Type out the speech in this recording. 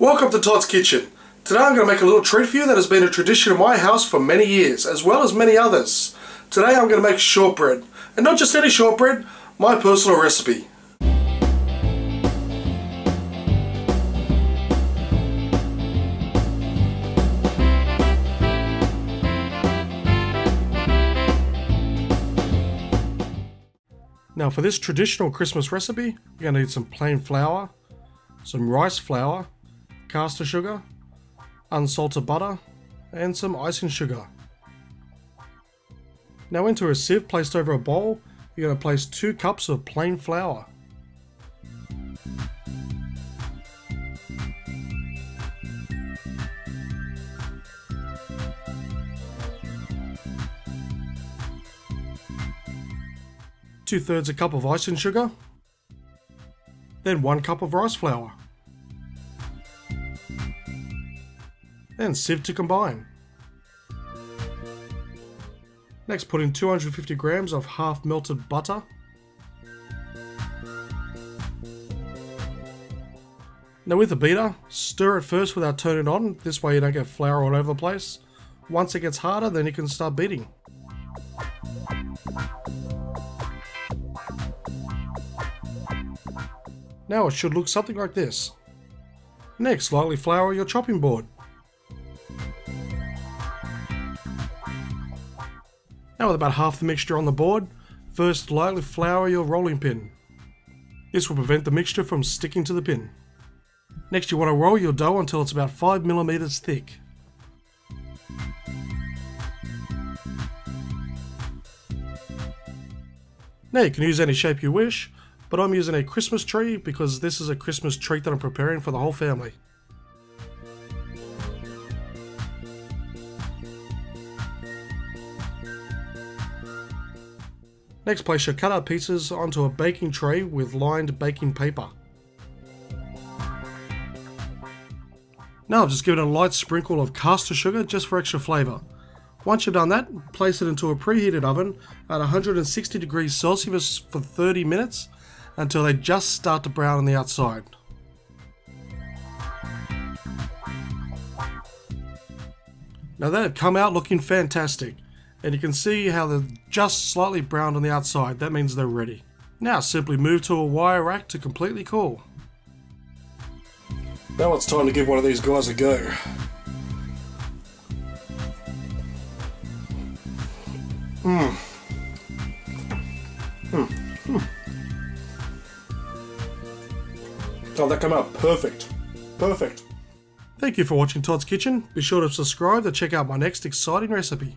Welcome to Todd's Kitchen. Today I'm going to make a little treat for you that has been a tradition in my house for many years, as well as many others. Today I'm going to make shortbread. And not just any shortbread, my personal recipe. Now for this traditional Christmas recipe, you're going to need some plain flour, some rice flour, caster sugar, unsalted butter, and some icing sugar. Now into a sieve placed over a bowl, you're going to place 2 cups of plain flour. Two thirds a cup of icing sugar, then one cup of rice flour. Then sieve to combine. Next put in 250 grams of half melted butter. Now with the beater, stir it first without turning it on, this way you don't get flour all over the place. Once it gets harder, then you can start beating. Now it should look something like this. Next, lightly flour your chopping board. Now with about half the mixture on the board, first lightly flour your rolling pin. This will prevent the mixture from sticking to the pin. Next you want to roll your dough until it's about 5mm thick. Now you can use any shape you wish, but I'm using a Christmas tree because this is a Christmas treat that I'm preparing for the whole family. Next place your cut out pieces onto a baking tray with lined baking paper. Now I've just given it a light sprinkle of caster sugar just for extra flavour. Once you've done that, place it into a preheated oven at 160 degrees Celsius for 30 minutes until they just start to brown on the outside. Now they have come out looking fantastic and you can see how they're just slightly browned on the outside. That means they're ready. Now simply move to a wire rack to completely cool. Now it's time to give one of these guys a go. Mmm. Mmm. Mm. Oh, that came out perfect. Perfect. Thank you for watching Todd's Kitchen. Be sure to subscribe to check out my next exciting recipe.